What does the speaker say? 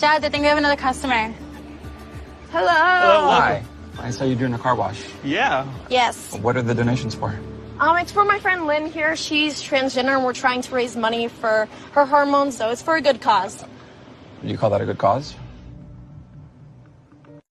Jazz, I think we have another customer. Hello. Hi. I saw you doing a car wash. Yeah. Yes. What are the donations for? Um, it's for my friend Lynn here. She's transgender and we're trying to raise money for her hormones, so it's for a good cause. You call that a good cause?